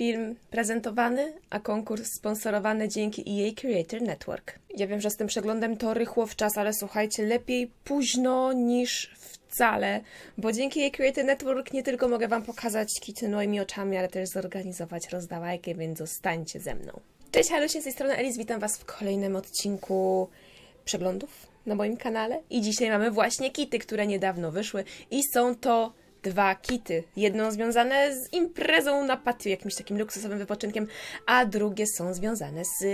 film prezentowany, a konkurs sponsorowany dzięki EA Creator Network. Ja wiem, że z tym przeglądem to rychło w czas, ale słuchajcie, lepiej późno niż wcale, bo dzięki EA Creator Network nie tylko mogę Wam pokazać kity moimi oczami, ale też zorganizować rozdawajkę, więc zostańcie ze mną. Cześć, halusie, z tej strony Elis, witam Was w kolejnym odcinku przeglądów na moim kanale i dzisiaj mamy właśnie kity, które niedawno wyszły i są to dwa kity. Jedno związane z imprezą na patio, jakimś takim luksusowym wypoczynkiem, a drugie są związane z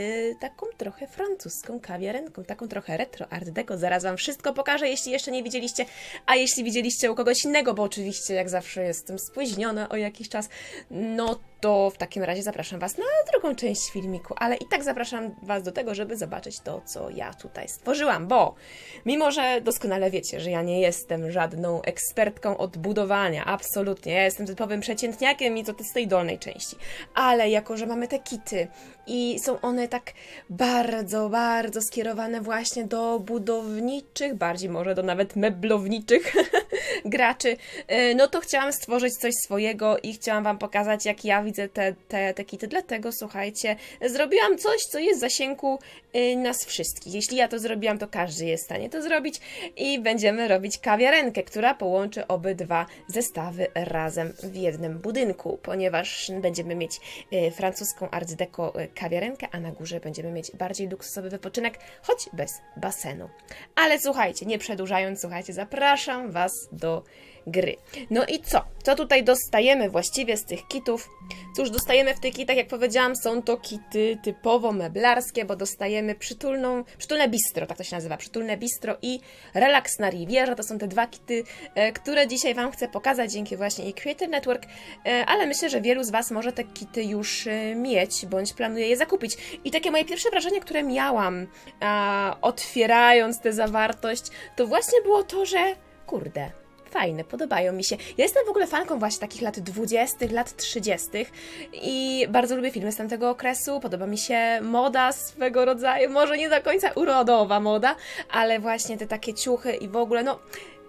taką trochę francuską kawiarenką, taką trochę retro, art deco. Zaraz Wam wszystko pokażę, jeśli jeszcze nie widzieliście, a jeśli widzieliście u kogoś innego, bo oczywiście jak zawsze jestem spóźniona o jakiś czas, no to w takim razie zapraszam Was na drugą część filmiku, ale i tak zapraszam Was do tego, żeby zobaczyć to, co ja tutaj stworzyłam, bo mimo, że doskonale wiecie, że ja nie jestem żadną ekspertką od budowania, absolutnie, ja jestem typowym przeciętniakiem i to z tej dolnej części, ale jako, że mamy te kity i są one tak bardzo, bardzo skierowane właśnie do budowniczych, bardziej może do nawet meblowniczych graczy, e, no to chciałam stworzyć coś swojego i chciałam Wam pokazać, jak ja widzę te, te, te kity. Dlatego, słuchajcie, zrobiłam coś, co jest w zasięgu y, nas wszystkich. Jeśli ja to zrobiłam, to każdy jest w stanie to zrobić i będziemy robić kawiarenkę, która połączy obydwa zestawy razem w jednym budynku, ponieważ będziemy mieć y, francuską art deco y, kawiarenkę, a na górze będziemy mieć bardziej luksusowy wypoczynek, choć bez basenu. Ale słuchajcie, nie przedłużając, słuchajcie, zapraszam Was do gry. No i co? Co tutaj dostajemy właściwie z tych kitów? Cóż, dostajemy w tych kitach, jak powiedziałam, są to kity typowo meblarskie, bo dostajemy przytulną, przytulne bistro, tak to się nazywa, przytulne bistro i relaks na Rivierze. To są te dwa kity, e, które dzisiaj Wam chcę pokazać dzięki właśnie Creative Network, e, ale myślę, że wielu z Was może te kity już e, mieć, bądź planuje je zakupić. I takie moje pierwsze wrażenie, które miałam, otwierając tę zawartość, to właśnie było to, że kurde, fajne, podobają mi się. Ja jestem w ogóle fanką właśnie takich lat 20., lat 30. i bardzo lubię filmy z tamtego okresu. Podoba mi się moda swego rodzaju, może nie do końca urodowa moda, ale właśnie te takie ciuchy i w ogóle, no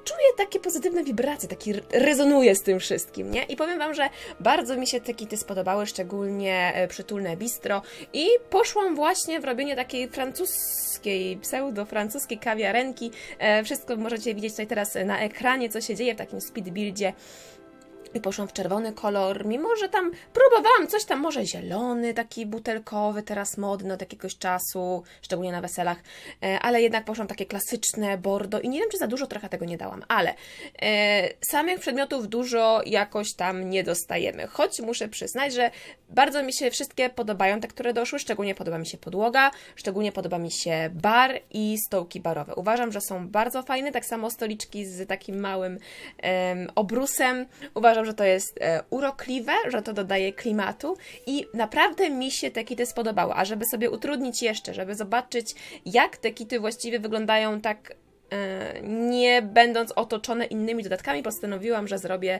czuję takie pozytywne wibracje, taki rezonuje z tym wszystkim, nie? I powiem Wam, że bardzo mi się te kity spodobały, szczególnie e, przytulne bistro i poszłam właśnie w robienie takiej francuskiej, pseudo-francuskiej kawiarenki. E, wszystko możecie widzieć tutaj teraz na ekranie, co się dzieje w takim speedbuildzie i poszłam w czerwony kolor, mimo że tam próbowałam coś tam, może zielony, taki butelkowy, teraz modny od jakiegoś czasu, szczególnie na weselach, e, ale jednak poszłam takie klasyczne bordo i nie wiem, czy za dużo trochę tego nie dałam, ale e, samych przedmiotów dużo jakoś tam nie dostajemy, choć muszę przyznać, że bardzo mi się wszystkie podobają, te, które doszły, szczególnie podoba mi się podłoga, szczególnie podoba mi się bar i stołki barowe. Uważam, że są bardzo fajne, tak samo stoliczki z takim małym obrusem, uważam, uważam, że to jest e, urokliwe, że to dodaje klimatu i naprawdę mi się te kity spodobały. A żeby sobie utrudnić jeszcze, żeby zobaczyć, jak te kity właściwie wyglądają tak nie będąc otoczone innymi dodatkami, postanowiłam, że zrobię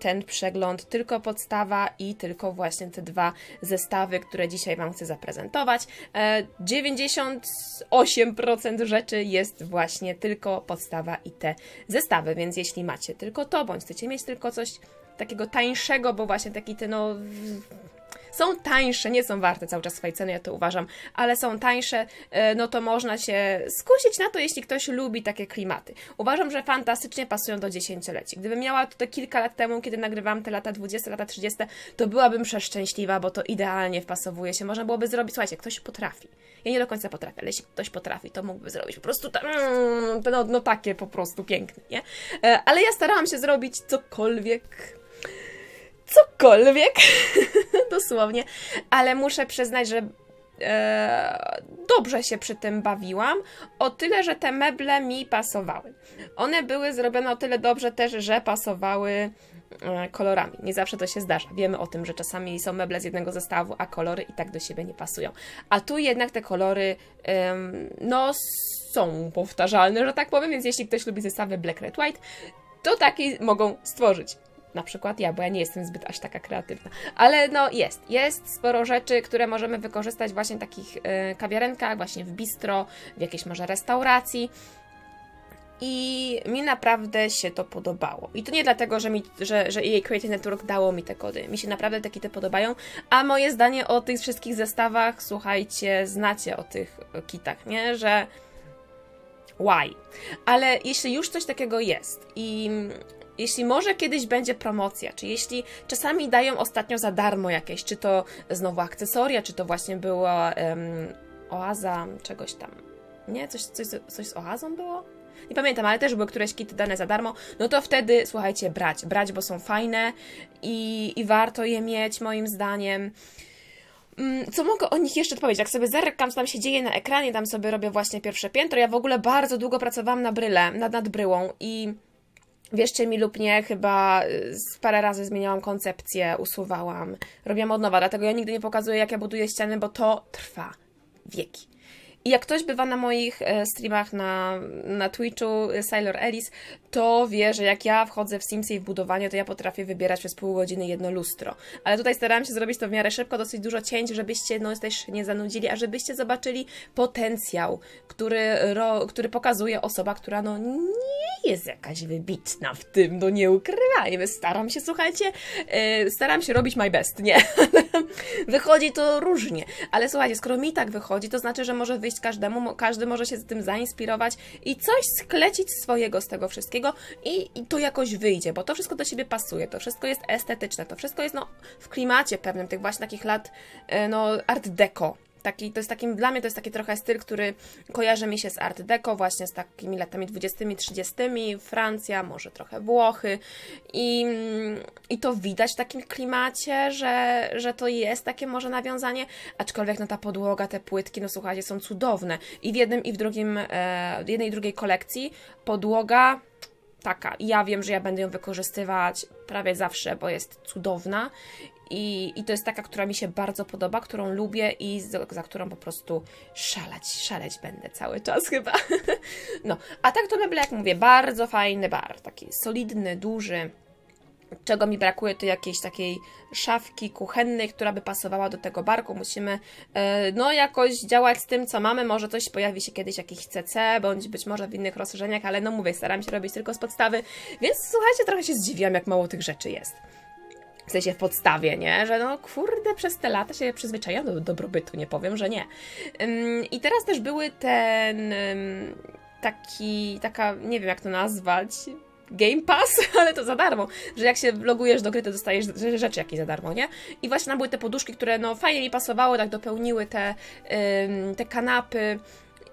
ten przegląd tylko podstawa i tylko właśnie te dwa zestawy, które dzisiaj Wam chcę zaprezentować. 98% e, rzeczy jest właśnie tylko podstawa i te zestawy, więc jeśli macie tylko to, bądź chcecie mieć tylko coś takiego tańszego, bo właśnie taki te no są tańsze, nie są warte cały czas swojej ceny, ja to uważam, ale są tańsze, e, no to można się skusić na to, jeśli ktoś lubi takie klimaty. Uważam, że fantastycznie pasują do dziesięcioleci. Gdybym miała to kilka lat temu, kiedy nagrywam te lata 20, lata 30, to byłabym przeszczęśliwa, bo to idealnie wpasowuje się. Można byłoby zrobić, słuchajcie, ktoś potrafi. Ja nie do końca potrafię, ale jeśli ktoś potrafi, to mógłby zrobić po prostu tak, no, no takie po prostu piękne, nie? E, ale ja starałam się zrobić cokolwiek cokolwiek, dosłownie, ale muszę przyznać, że e, dobrze się przy tym bawiłam, o tyle, że te meble mi pasowały. One były zrobione o tyle dobrze też, że pasowały e, kolorami. Nie zawsze to się zdarza. Wiemy o tym, że czasami są meble z jednego zestawu, a kolory i tak do siebie nie pasują. A tu jednak te kolory, no, są powtarzalne, że tak powiem, więc jeśli ktoś lubi zestawy Black, Red, White, to taki mogą stworzyć na przykład ja, bo ja nie jestem zbyt aż taka kreatywna. Ale no jest, jest sporo rzeczy, które możemy wykorzystać właśnie w takich y, kawiarenkach, właśnie w bistro, w jakiejś może restauracji. i mi naprawdę się to podobało. I to nie dlatego, że, mi, że, że EA Creative Network dało mi te kody. Mi się naprawdę te kity podobają, a moje zdanie o tych wszystkich zestawach, słuchajcie, znacie o tych kitach, nie? Że why? Ale jeśli już coś takiego jest i jeśli może kiedyś będzie promocja, czy jeśli czasami dają ostatnio za darmo jakieś, czy to znowu akcesoria, czy to właśnie była um, oaza czegoś tam. Nie? Coś, coś, coś z oazą było? Nie pamiętam, ale też były któreś kity dane za darmo, no to wtedy, słuchajcie, brać, brać, bo są fajne i, i warto je mieć, moim zdaniem. Mm, co mogę o nich jeszcze powiedzieć? Jak sobie zerkam, co tam się dzieje na ekranie, tam sobie robię właśnie pierwsze piętro. Ja w ogóle bardzo długo pracowałam na bryle, nad, nad bryłą i wierzcie mi lub nie, chyba y, parę razy zmieniałam koncepcję, usuwałam, robiłam od nowa, dlatego ja nigdy nie pokazuję, jak ja buduję ściany, bo to trwa wieki. I jak ktoś bywa na moich e, streamach na, na Twitchu, e, Sailor Alice, to wie, że jak ja wchodzę w Simsy i w budowanie, to ja potrafię wybierać przez pół godziny jedno lustro. Ale tutaj starałam się zrobić to w miarę szybko, dosyć dużo cięć, żebyście no, też nie zanudzili, a żebyście zobaczyli potencjał, który, ro, który pokazuje osoba, która no nie jest jakaś wybitna w tym, no nie ukrywajmy. Staram się, słuchajcie, yy, staram się robić my best, nie? wychodzi to różnie, ale słuchajcie, skoro mi tak wychodzi, to znaczy, że może wyjść każdemu, każdy może się z tym zainspirować i coś sklecić swojego z tego wszystkiego i, i to jakoś wyjdzie, bo to wszystko do siebie pasuje, to wszystko jest estetyczne, to wszystko jest no, w klimacie pewnym tych właśnie takich lat e, no, art deco, Taki, to jest takim, dla mnie to jest taki trochę styl, który kojarzy mi się z Art Deco, właśnie z takimi latami 20, 30, Francja, może trochę Włochy. I, i to widać w takim klimacie, że, że to jest takie może nawiązanie, aczkolwiek no ta podłoga, te płytki, no słuchajcie, są cudowne. I w jednym i w drugim, e, jednej i drugiej kolekcji podłoga taka. Ja wiem, że ja będę ją wykorzystywać prawie zawsze, bo jest cudowna i, I to jest taka, która mi się bardzo podoba, którą lubię i za, za którą po prostu szaleć, szaleć będę cały czas chyba. no, a tak to meble, jak mówię, bardzo fajny bar, taki solidny, duży. Czego mi brakuje, to jakiejś takiej szafki kuchennej, która by pasowała do tego barku. Musimy e, no jakoś działać z tym, co mamy. Może coś pojawi się kiedyś jakiś CC, bądź być może w innych rozszerzeniach, ale no mówię, staram się robić tylko z podstawy, więc słuchajcie, trochę się zdziwiłam, jak mało tych rzeczy jest w sensie w podstawie, nie? Że no kurde, przez te lata się przyzwyczaiłam do dobrobytu, nie powiem, że nie. I teraz też były ten taki, taka, nie wiem jak to nazwać, Game Pass, ale to za darmo, że jak się logujesz do gry, to dostajesz rzeczy jakieś za darmo, nie? I właśnie tam były te poduszki, które no fajnie mi pasowały, tak dopełniły te, te kanapy,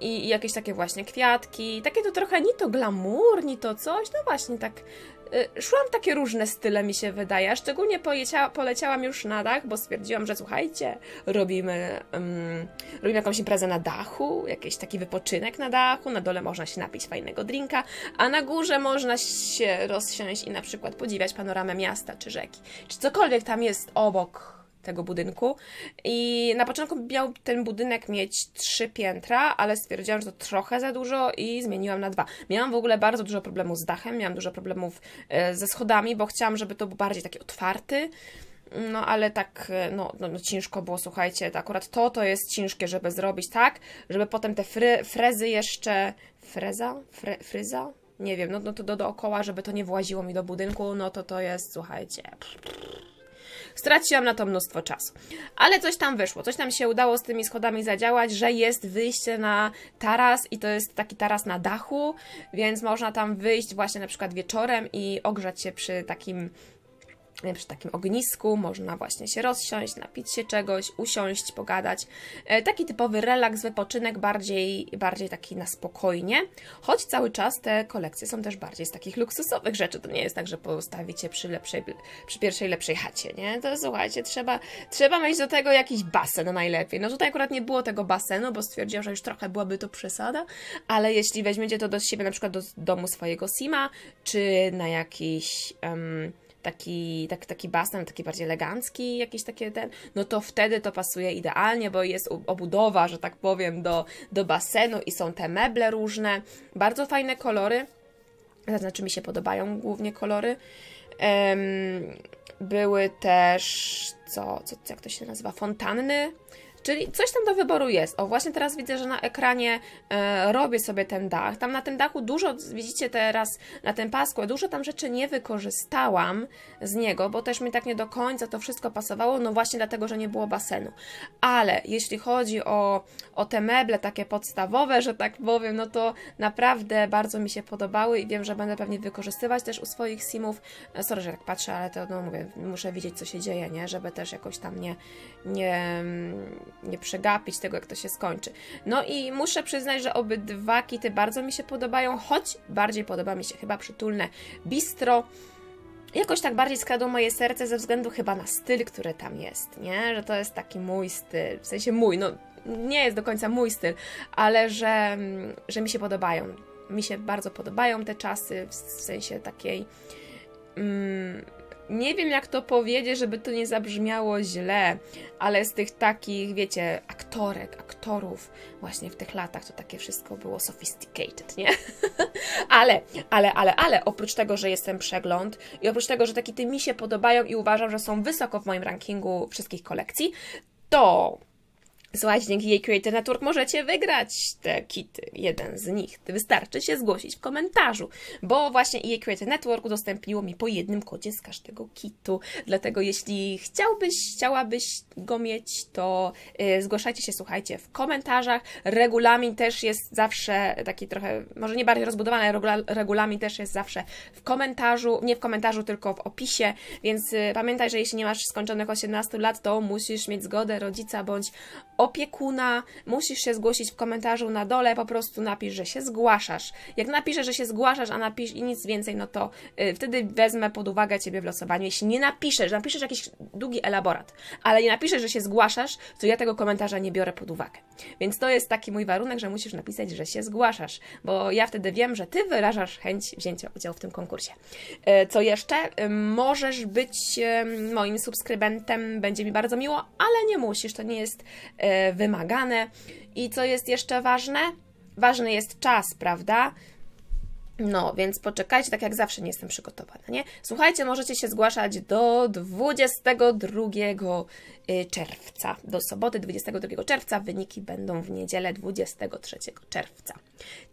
i, jakieś takie właśnie kwiatki, takie to trochę ni to glamour, ni to coś, no właśnie tak Y, szłam takie różne style, mi się wydaje. Szczególnie poleciała, poleciałam już na dach, bo stwierdziłam, że słuchajcie, robimy, um, robimy jakąś imprezę na dachu, jakiś taki wypoczynek na dachu, na dole można się napić fajnego drinka, a na górze można się rozsiąść i na przykład podziwiać panoramę miasta czy rzeki, czy cokolwiek tam jest obok tego budynku. I na początku miał ten budynek mieć trzy piętra, ale stwierdziłam, że to trochę za dużo i zmieniłam na dwa. Miałam w ogóle bardzo dużo problemów z dachem, miałam dużo problemów e, ze schodami, bo chciałam, żeby to był bardziej taki otwarty. No ale tak, e, no, no, no, ciężko było, słuchajcie, to akurat to to jest ciężkie, żeby zrobić tak, żeby potem te fry, frezy jeszcze, freza? Fre, fryza? Nie wiem, no, no to do, dookoła, żeby to nie właziło mi do budynku, no to to jest, słuchajcie, Straciłam na to mnóstwo czasu. Ale coś tam wyszło, coś tam się udało z tymi schodami zadziałać, że jest wyjście na taras i to jest taki taras na dachu, więc można tam wyjść właśnie na przykład wieczorem i ogrzać się przy takim przy takim ognisku, można właśnie się rozsiąść, napić się czegoś, usiąść, pogadać. E, taki typowy relaks, wypoczynek, bardziej, bardziej taki na spokojnie, choć cały czas te kolekcje są też bardziej z takich luksusowych rzeczy. To nie jest tak, że postawicie przy, lepszej, przy pierwszej lepszej chacie, nie? To słuchajcie, trzeba, trzeba mieć do tego jakiś basen najlepiej. No tutaj akurat nie było tego basenu, bo stwierdziłam, że już trochę byłaby to przesada, ale jeśli weźmiecie to do siebie na przykład do domu swojego Sima, czy na jakiś... Um, taki, tak, taki basen, taki bardziej elegancki, jakiś takie ten, no to wtedy to pasuje idealnie, bo jest obudowa, że tak powiem, do, do basenu i są te meble różne, bardzo fajne kolory, znaczy mi się podobają głównie kolory. Były też, co, co, jak to się nazywa, fontanny, Czyli coś tam do wyboru jest. O, właśnie teraz widzę, że na ekranie e, robię sobie ten dach. Tam na tym dachu dużo, widzicie teraz na tym pasku, dużo tam rzeczy nie wykorzystałam z niego, bo też mi tak nie do końca to wszystko pasowało, no właśnie dlatego, że nie było basenu. Ale jeśli chodzi o, o te meble takie podstawowe, że tak powiem, no to naprawdę bardzo mi się podobały i wiem, że będę pewnie wykorzystywać też u swoich simów. E, sorry, że tak patrzę, ale to no mówię, muszę widzieć, co się dzieje, nie? Żeby też jakoś tam nie, nie, nie przegapić tego, jak to się skończy. No i muszę przyznać, że obydwa kity bardzo mi się podobają, choć bardziej podoba mi się chyba przytulne bistro. Jakoś tak bardziej skradło moje serce ze względu chyba na styl, który tam jest, nie? Że to jest taki mój styl, w sensie mój, no nie jest do końca mój styl, ale że, że mi się podobają. Mi się bardzo podobają te czasy, w sensie takiej... Mm, nie wiem jak to powiedzieć, żeby to nie zabrzmiało źle, ale z tych takich, wiecie, aktorek, aktorów właśnie w tych latach to takie wszystko było sophisticated, nie? ale, ale, ale, ale oprócz tego, że jestem przegląd i oprócz tego, że takie ty mi się podobają i uważam, że są wysoko w moim rankingu wszystkich kolekcji, to Słuchajcie, dzięki jej Creator Network możecie wygrać te kity. Jeden z nich. Wystarczy się zgłosić w komentarzu, bo właśnie EA Creator Network udostępniło mi po jednym kodzie z każdego kitu. Dlatego jeśli chciałbyś, chciałabyś go mieć, to yy, zgłaszajcie się, słuchajcie, w komentarzach. Regulamin też jest zawsze taki trochę, może nie bardziej rozbudowany, ale regulamin też jest zawsze w komentarzu, nie w komentarzu, tylko w opisie, więc yy, pamiętaj, że jeśli nie masz skończonych 18 lat, to musisz mieć zgodę rodzica bądź opiekuna, musisz się zgłosić w komentarzu na dole, po prostu napisz, że się zgłaszasz. Jak napiszesz, że się zgłaszasz, a napisz i nic więcej, no to y, wtedy wezmę pod uwagę Ciebie w losowaniu. Jeśli nie napiszesz, napiszesz jakiś długi elaborat, ale nie napiszesz, że się zgłaszasz, to ja tego komentarza nie biorę pod uwagę. Więc to jest taki mój warunek, że musisz napisać, że się zgłaszasz, bo ja wtedy wiem, że Ty wyrażasz chęć wzięcia udziału w tym konkursie. Y, co jeszcze? Y, możesz być y, moim subskrybentem, będzie mi bardzo miło, ale nie musisz, to nie jest y, wymagane. I co jest jeszcze ważne? Ważny jest czas, prawda? No, więc poczekajcie, tak jak zawsze nie jestem przygotowana, nie? Słuchajcie, możecie się zgłaszać do 22 y, czerwca, do soboty 22 czerwca, wyniki będą w niedzielę 23 czerwca.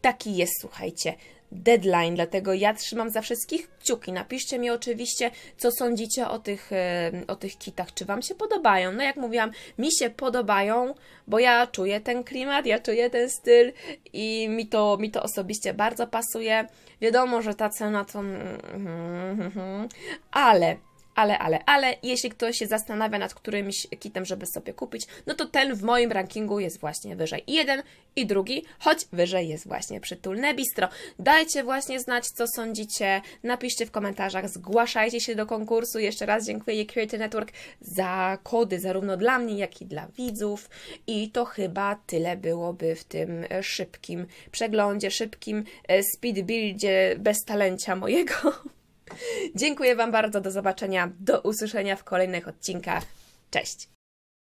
Taki jest, słuchajcie, deadline, dlatego ja trzymam za wszystkich kciuki. Napiszcie mi oczywiście, co sądzicie o tych, e, o tych kitach, czy Wam się podobają. No jak mówiłam, mi się podobają, bo ja czuję ten klimat, ja czuję ten styl i mi to, mi to osobiście bardzo pasuje. Wiadomo, że ta cena to... Mm, mm, mm, ale ale, ale, ale, jeśli ktoś się zastanawia nad którymś kitem, żeby sobie kupić, no to ten w moim rankingu jest właśnie wyżej. I jeden, i drugi, choć wyżej jest właśnie przytulne bistro. Dajcie właśnie znać, co sądzicie, napiszcie w komentarzach, zgłaszajcie się do konkursu. Jeszcze raz dziękuję Creator Network za kody, zarówno dla mnie, jak i dla widzów. I to chyba tyle byłoby w tym szybkim przeglądzie, szybkim e, speed buildzie bez talencia mojego. Dziękuję Wam bardzo, do zobaczenia, do usłyszenia w kolejnych odcinkach. Cześć!